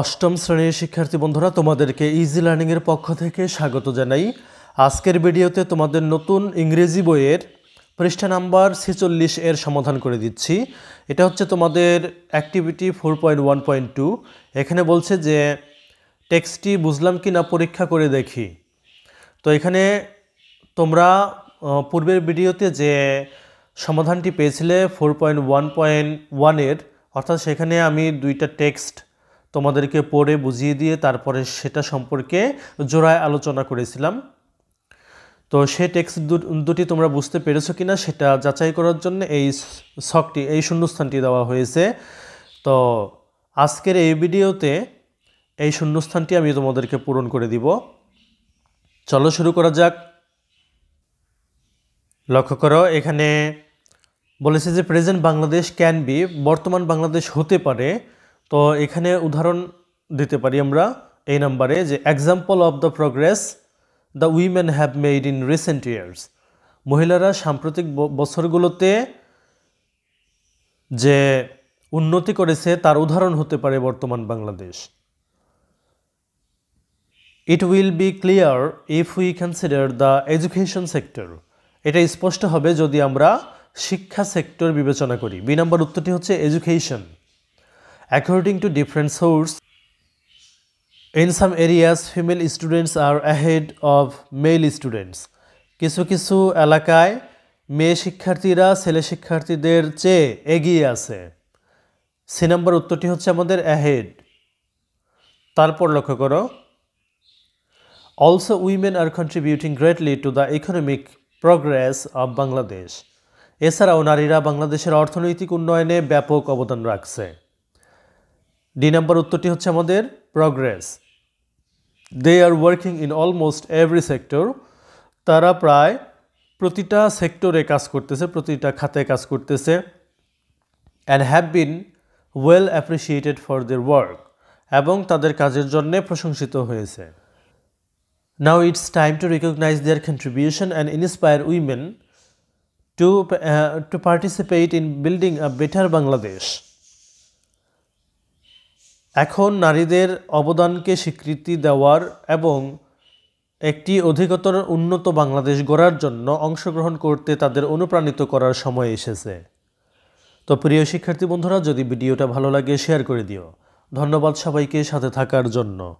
অষ্টম শ্রেণির শিক্ষার্থী বন্ধুরা, তোমাদেরকে ইজি লার্নিংয়ের পক্ষ থেকে স্বাগত জানাই। আজকের ভিডিওতে তোমাদের নতুন ইংরেজি বইয়ের পৃষ্ঠা নাম্বার ছেচল্লিশ এর সমাধান করে দিচ্ছি। এটা হচ্ছে তোমাদের activity four point one point two এখানে বলছে যে, টেক্সটটি বুঝলাম কি না পরীক্ষা করে দেখি। তো এখানে তোমরা পূর্বের ভিডিওতে যে সমাধানটি পেয়েছিলে ফোর পয়েন্ট ওয়ান পয়েন্ট ওয়ানের অর্থাৎ সেখানে আমি দুইটা টেক্সট তোমাদেরকে পড়ে বুঝিয়ে দিয়ে তারপরে সেটা সম্পর্কে জোড়ায় আলোচনা করেছিলাম। তো সেই টেক্সট দুটি তোমরা বুঝতে পেরেছ কিনা সেটা যাচাই করার জন্য এই শখটি, এই শূন্যস্থানটি দেওয়া হয়েছে। তো আজকের এই ভিডিওতে এই শূন্যস্থানটি আমি তোমাদেরকে পূরণ করে দিব। চলো শুরু করা যাক। লক্ষ্য করো, এখানে বলেছে যে, প্রেজেন্ট বাংলাদেশ ক্যান বি, বর্তমান বাংলাদেশ হতে পারে। তো এখানে উদাহরণ দিতে পারি আমরা এই নাম্বারে যে example of the progress the women have made in recent years মহিলারা সাম্প্রতিক বছরগুলোতে যে উন্নতি করেছে তার উদাহরণ হতে পারে বর্তমান Bangladesh. It will be clear if we consider the education sector এটা স্পষ্ট হবে যদি আমরা শিক্ষা সেক্টর বিবেচনা করি। বি নাম্বার উত্তরটি হচ্ছে education according to different source in some areas female students are ahead of male students কিছু কিছু এলাকায় মেয়ে শিক্ষার্থীরা ছেলে শিক্ষার্থীদের চেয়ে এগিয়ে আছে। সি নাম্বার উত্তরটি হচ্ছে আমাদের অ্যাহেড তারপর লক্ষ্য করো। Also, women are contributing greatly to the economic progress of Bangladesh এছাড়াও নারীরা বাংলাদেশের অর্থনৈতিক উন্নয়নে ব্যাপক অবদান রাখছে। ডি নাম্বার উত্তরটি হচ্ছে আমাদের progress they are working in almost every sector তারা প্রায় প্রতিটা সেক্টরে কাজ করতেছে, প্রতিটা খাতে কাজ করতেছে and have been well appreciated for their work এবং তাদের কাজের জন্যে প্রশংসিত হয়েছে। Now it's time to recognize their contribution and inspire women to to participate in building a better Bangladesh. এখন নারীদের অবদানকে স্বীকৃতি দেওয়ার এবং একটি অধিকতর উন্নত বাংলাদেশ গড়ার জন্য অংশগ্রহণ করতে তাদের অনুপ্রাণিত করার সময় এসেছে। তো প্রিয় শিক্ষার্থী বন্ধুরা, যদি ভিডিওটা ভালো লাগে শেয়ার করে দিও। ধন্যবাদ সবাইকে সাথে থাকার জন্য।